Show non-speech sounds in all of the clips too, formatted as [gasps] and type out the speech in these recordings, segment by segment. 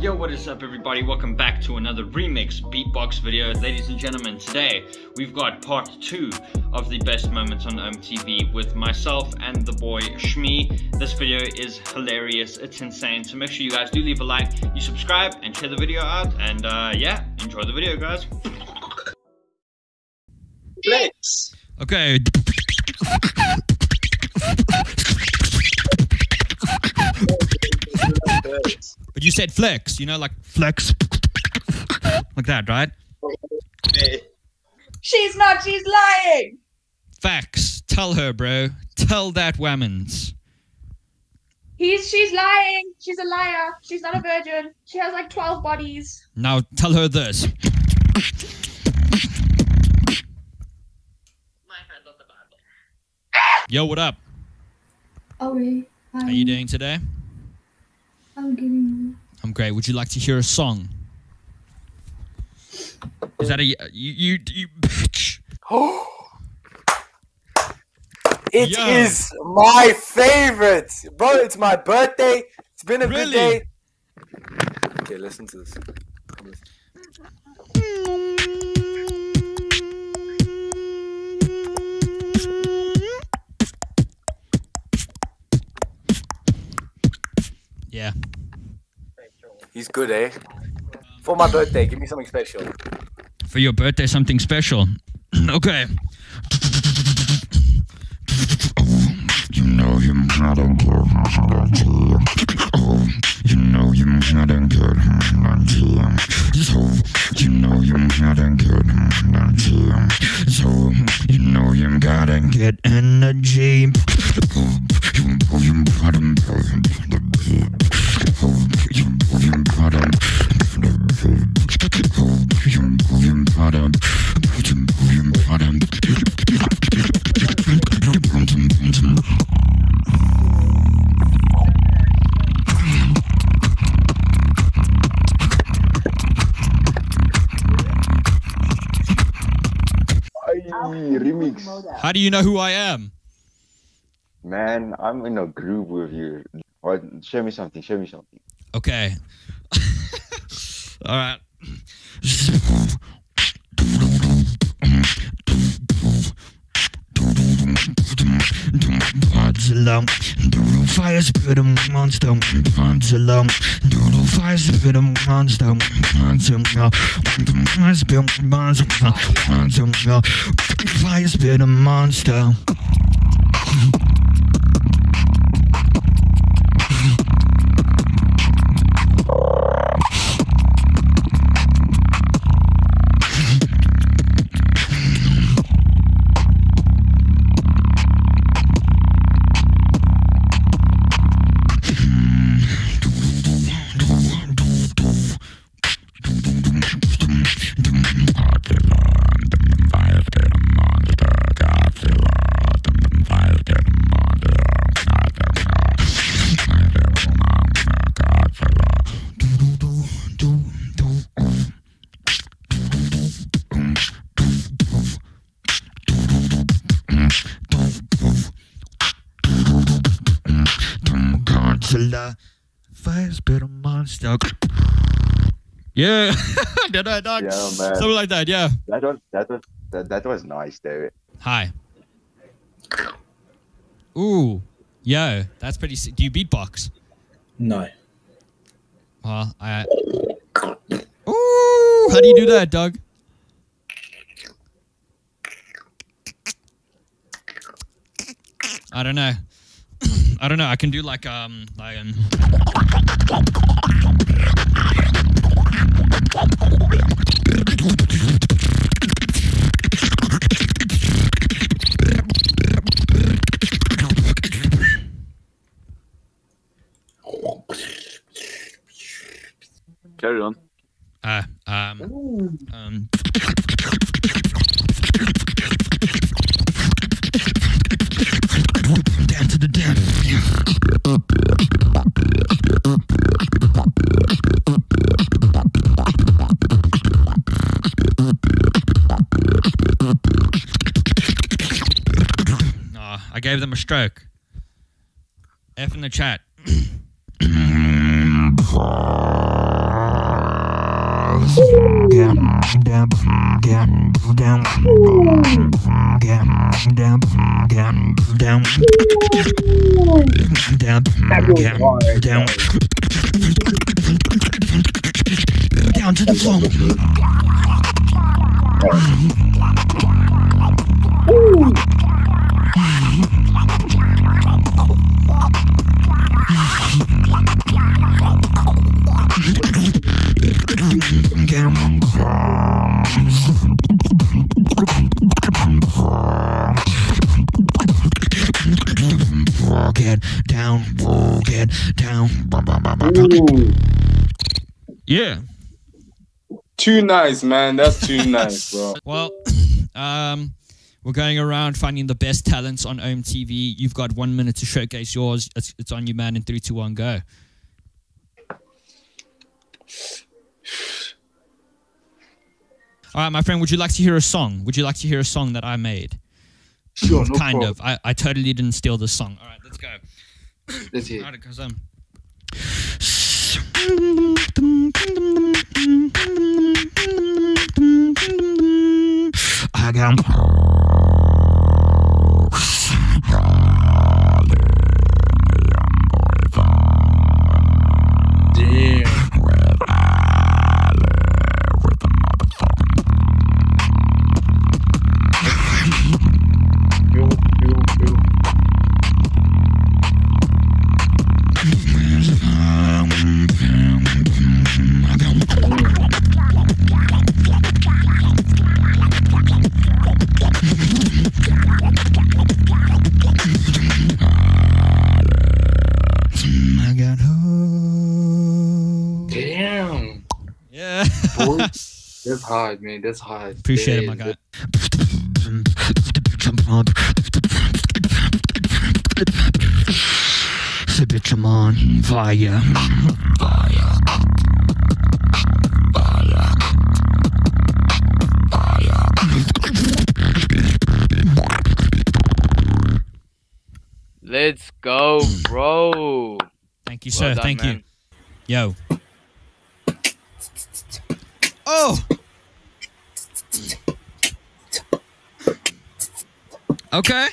Yo, what is up everybody? Welcome back to another Remix Beatbox video. Ladies and gentlemen, today we've got part two of the best moments on OmeTV with myself and the boy Shmi. This video is hilarious, it's insane. So make sure you guys do leave a like, you subscribe and share the video out and uh, yeah, enjoy the video guys. Flex. Okay. [laughs] But you said flex, you know, like flex. [laughs] like that, right? She's not, she's lying. Facts. Tell her, bro. Tell that woman's. He's she's lying. She's a liar. She's not a virgin. She has like 12 bodies. Now tell her this. Yo, what up? Okay. Hi. How you doing today? I'm getting. I'm great. Would you like to hear a song? Is that a you you, you bitch? [gasps] It is Yo. my favorite, bro. It's my birthday. It's been a Really? good day. Okay, listen to this. He's good, eh? For my birthday, give me something special. For your birthday, something special. [clears throat] okay. You know you hadn't good Oh, you know you hadn't good So, you know you hadn't good So, you know you gotta get energy. Remix. How do you know who I am? Man, I'm in a groove with you. Show me something. Show me something. Okay. All right. Fire spit a monster, fire spit a monster, fire spit a monster. Yeah, [laughs] did I, dog? Yeah, man. Something like that. Yeah. That was that was that, that was nice, David. Hi. Ooh, yo, that's pretty. sick. Do you beatbox? No. Well, I. Ooh, how do you do that, Doug? I don't know. [clears throat] I don't know. I can do like um like um. Carry on. Uh, um, um. him a stroke. F in the chat. down to the floor. Down, get down. Ooh, Yeah. too nice, man. That's too nice, bro. Well, um, we're going around finding the best talents on OmeTV. You've got one minute to showcase yours. It's, it's on you, man. In three, two, one, go. All right, my friend. Would you like to hear a song? Would you like to hear a song that I made? Sure, no kind problem. of. I, I totally didn't steal this song. All right, let's go. Let's hear. All right, because um. I got that's hard, man. That's hard. Appreciate it, my guy. The bitch I'm on fire. Let's go, bro. Thank you, Well sir. done, Thank man. you. Yo. Oh. Okay.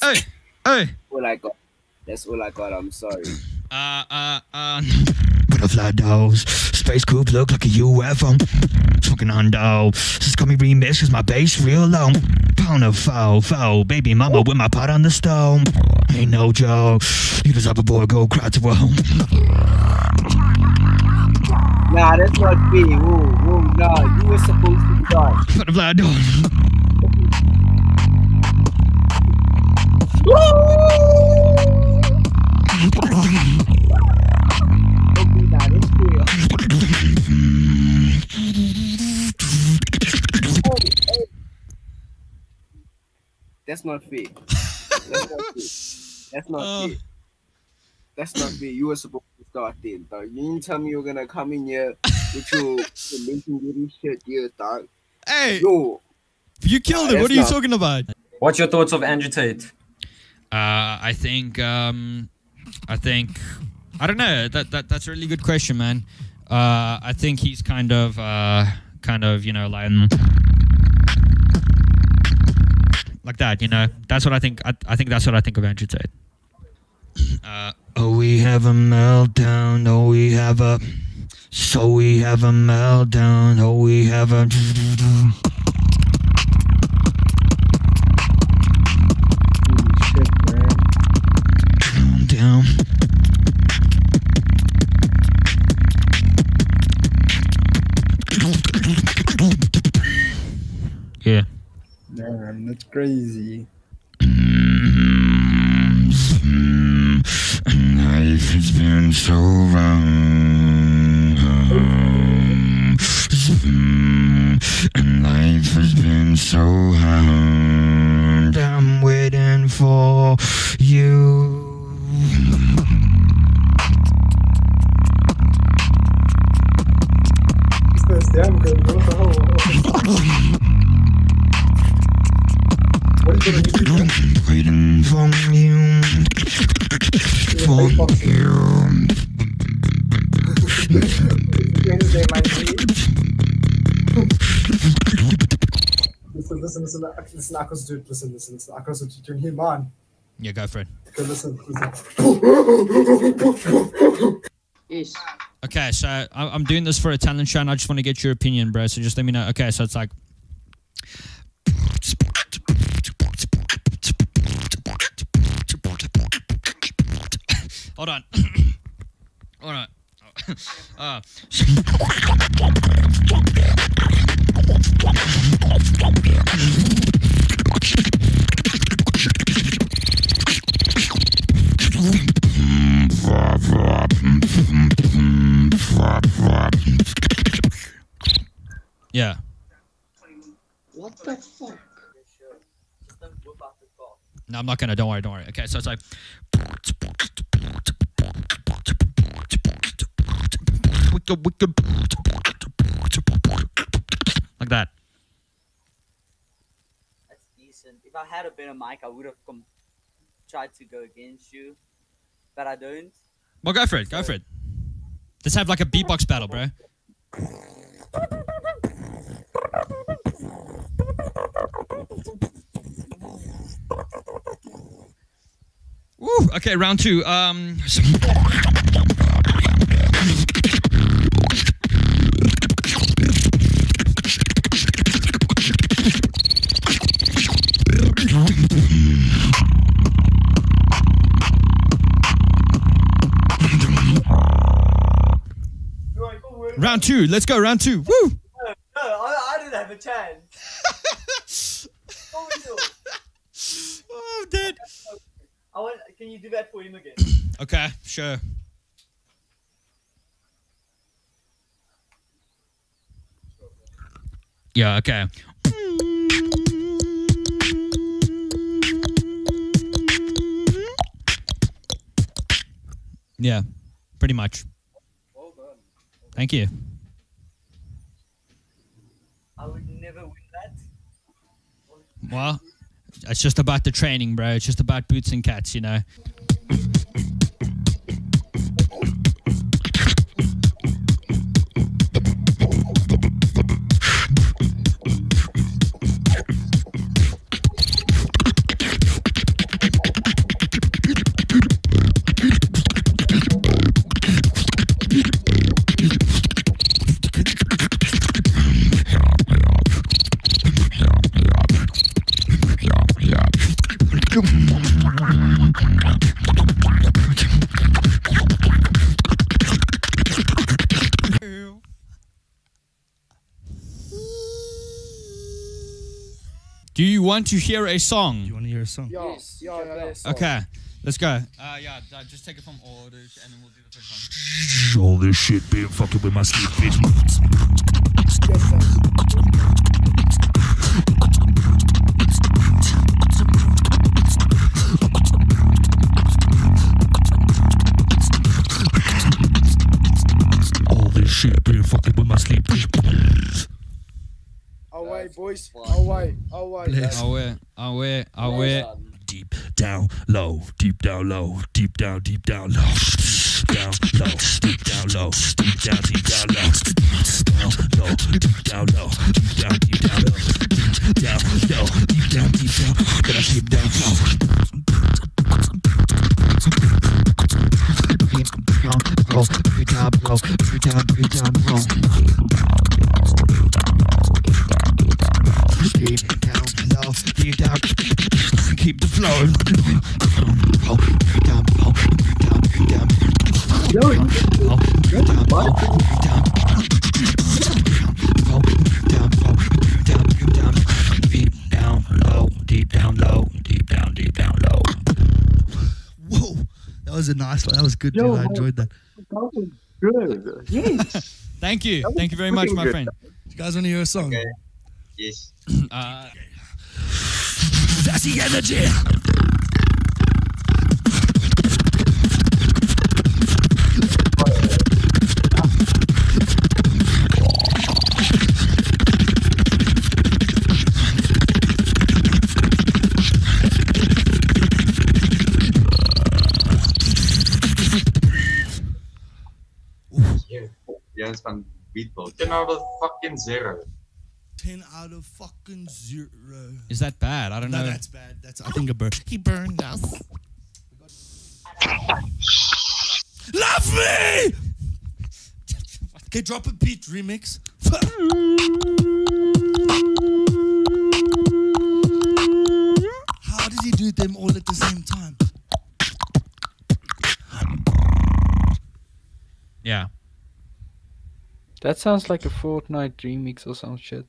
Hey, hey. all I got. That's all I got. I'm sorry. [clears throat] Uh, uh, uh. Butterfly dolls. Space coupe look like a UFO. Smoking on dough. Just call me remix cause my bass real low. Pound of foul, foul. Baby mama with my pot on the stove. Ain't no joke. You just have a boy go cry to a home. Nah, that's not me. Whoa, whoa, nah. You were supposed to be done. Butterfly dolls. That's not fair. [laughs] That's not fair. That's not Uh. fair. That's not fair. You were supposed to start then, dog. You didn't tell me you were gonna come in here with your, your [laughs] legendary shit here, dog. Hey, Yo, you killed Nah, it. What are you not- talking about? What's your thoughts of Andrew Tate? Uh, I think um, I think I don't know. That that that's a really good question, man. Uh, I think he's kind of uh, kind of you know like like that. You know, that's what I think. I, I think that's what I think of Andrew Tate. Uh, Oh, we have a meltdown. Oh, we have a. So we have a meltdown. Oh, we have a. yeah. Damn, that's crazy. Life has been so wrong. And life has been so hard. I'm waiting for you. Damn good, bro. What the hell? What is it on YouTube? Waiting for you. For you. Wednesday, my Listen, listen, listen, listen, Akos, dude. Listen, listen, listen. Akos, dude, you're here, man. Yeah, go for it. Okay, listen, listen. Yes. Okay, so I'm doing this for a talent show, and I just want to get your opinion, bro. So just let me know. Okay, so it's like. Hold on. [coughs] Hold on. [coughs] Uh, No, I'm not gonna. Don't worry. Don't worry. Okay, so it's like. Like that. That's decent. If I had a better mic, I would have com- tried to go against you, but I don't. Well, go for it. Go for it. Let's have like a beatbox battle, bro. [laughs] Woo. Okay, round two. Um. Round two. Let's go. Round two. Woo. No, I, I didn't have a chance. what we doing? Oh, I'm dead. I want. Can you do that for him again? Okay, sure. Yeah, okay. Yeah, pretty much. Thank you. I would never win that. Well, it's just about the training, bro. It's just about boots and cats, you know. Want to hear a song? You want to hear a song? Yo, yo, yo, yo, so- Okay, let's go. Uh, yeah, just take it from orders and then we'll do the first one. [laughs] All this shit been fucking with my sleep, bitch. All this shit been fucking with my sleep, bitch. Away, boys. Away, away. Bless. Away, away, away. Deep down low, deep down low, deep down, deep down low, down low, deep down low, deep down, deep down low, down low, deep down low, deep down, deep down low, deep down low, deep down, deep down, then I keep down low. Keep the flow. Deep down low, deep down low, deep down, deep down low. Whoa, that was a nice one. That was good, dude. I enjoyed that. Good. Yes. Thank you. Thank you very much, my good. friend. You guys want to hear a song? Yes that's the energy. Yeah, it's fun beatbox. You know of fucking zero. 10 out of fucking zero. Is that bad? I don't no, know. that's bad. That's I think a bird. He burned us. Love me! Okay, drop a beat remix. How does he do them all at the same time? Yeah. That sounds like a Fortnite remix or some shit.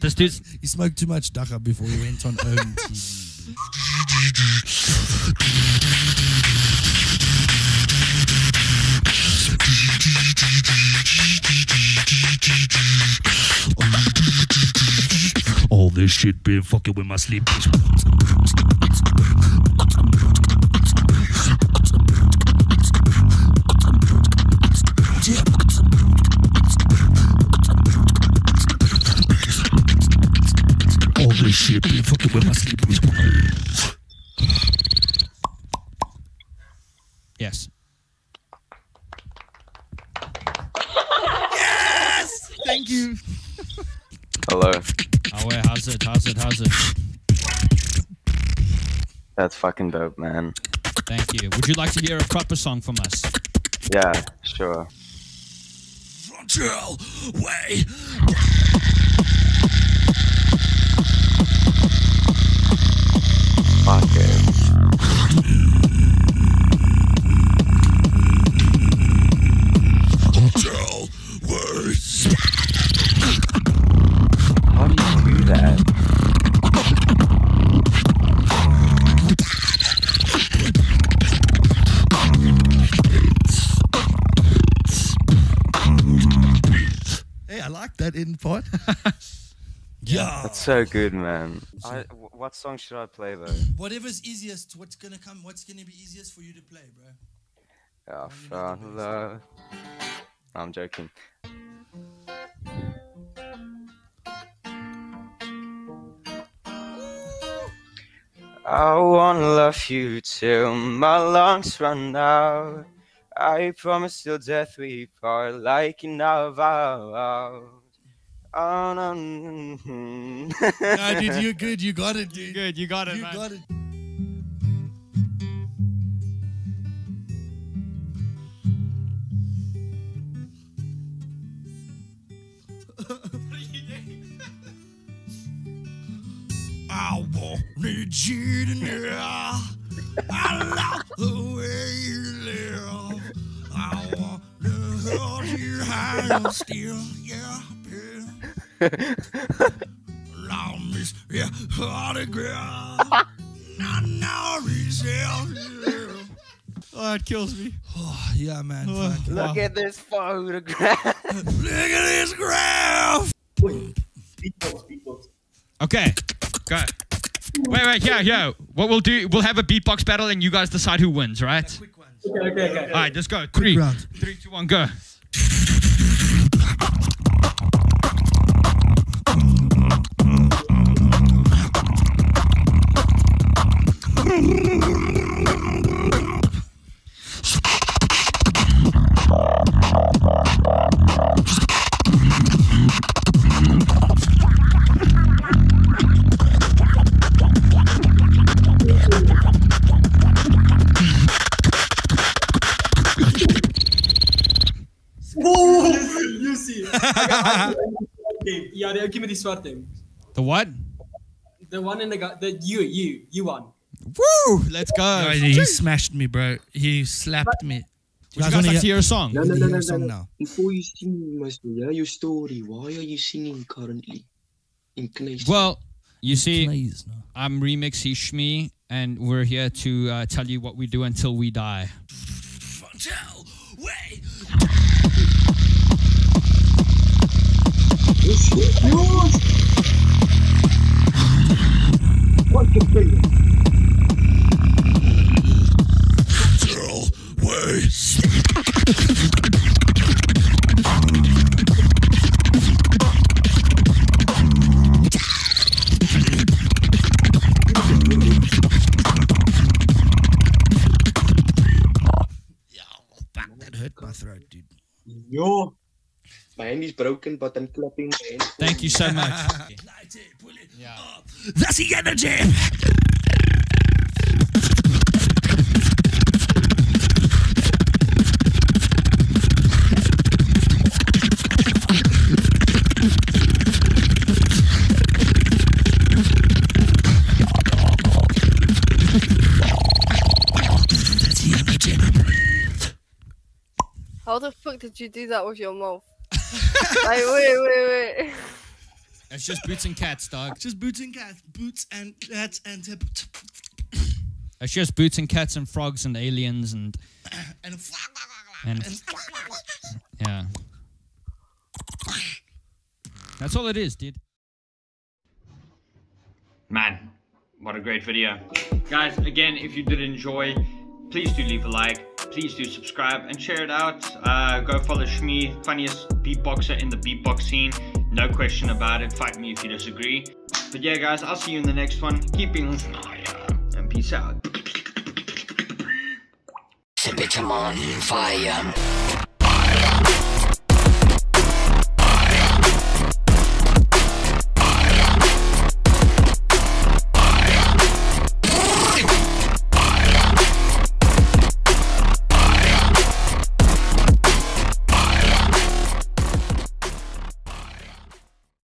This dude's He smoked too much dacha before he went on OmeTV. [laughs] All this shit been fucking with my sleep. Shit been fucking with my sleep. yes. yes! Thank you. Hello. Oh wait, how's it? How's it? How's it? That's fucking dope, man. Thank you. Would you like to hear a proper song from us? Yeah, sure. Frontier way. That? Hey, I like that in part. [laughs] yeah. That's so good, man. I, what song should I play though? [clears throat] Whatever's easiest, what's gonna come, what's gonna be easiest for you to play, bro? Oh, found love. I'm joking. I wanna love you till my lungs run out. I promise till death we part, like in our vows. Oh, no, no, Nah, dude, you're good. You got it, dude. Good, you got it, You man. got it. I won't need you to know. I love the way you live. I want to hold you high still. Yeah, yeah. Allow me, yeah, autograph. No, no. Oh, it kills me. Oh, yeah, man. Oh. fuck. Look at this photograph. [laughs] Look at this graph. Beatbox, beatbox. Okay. Go. Wait, wait, yeah, yeah. What we'll do, we'll have a beatbox battle and you guys decide who wins, right? Okay, okay, okay. All right, let's go. Three, round. three, two, one, go. [laughs] yeah, they give me the sword thing. The what? The one in the gu- the you you you won. Woo! Let's go. Yo, he smashed me, bro. He slapped me. Would you guys like to hear a song? No, no, no, Hear no, a no, song no. now. Before you sing, you must hear your story. Why are you singing currently? In Knees? Well, you see, Please, no. I'm Remix He's Shmi, and we're here to uh, tell you what we do until we die. Frontier way. What the thing? Frontier way. That hurt my throat, dude. Yo. My hand is broken, but I'm clapping my hands. for Thank you so much. [laughs] Yeah. That's the energy. Did you do that with your mouth? [laughs] like, wait, wait, wait. It's just boots and cats, dog. Just boots and cats, boots and cats and It's just boots and cats and frogs and aliens and [coughs] and and yeah. That's all it is, dude. Man, what a great video. Guys, again, if you did enjoy, please do leave a like, please do subscribe and share it out. Uh, go follow Shmi, funniest beatboxer in the beatbox scene. No question about it. Fight me if you disagree. But yeah, guys, I'll see you in the next one. Keep being fire and peace out. Bitch, I'm on fire.